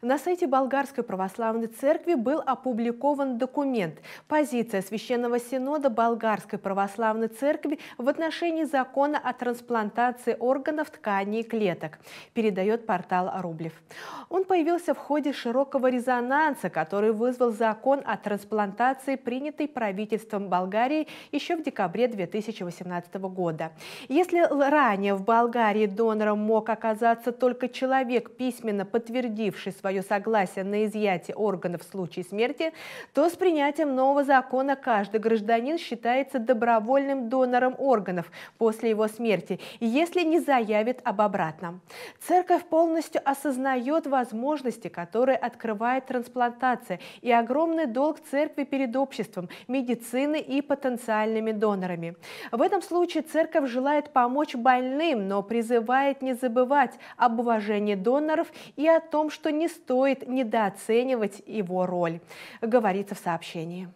На сайте Болгарской Православной Церкви был опубликован документ «Позиция Священного Синода Болгарской Православной Церкви в отношении закона о трансплантации органов, тканей и клеток», передает портал Рублев. Он появился в ходе широкого резонанса, который вызвал закон о трансплантации, принятый правительством Болгарии еще в декабре 2018 года. Если ранее в Болгарии донором мог оказаться только человек, письменно подтвердивший свое согласие на изъятие органов в случае смерти, то с принятием нового закона каждый гражданин считается добровольным донором органов после его смерти, если не заявит об обратном. Церковь полностью осознает возможности, которые открывает трансплантация, и огромный долг церкви перед обществом, медициной и потенциальными донорами. В этом случае церковь желает помочь больным, но призывает не забывать об уважении доноров и о том, что не стоит недооценивать его роль, говорится в сообщении.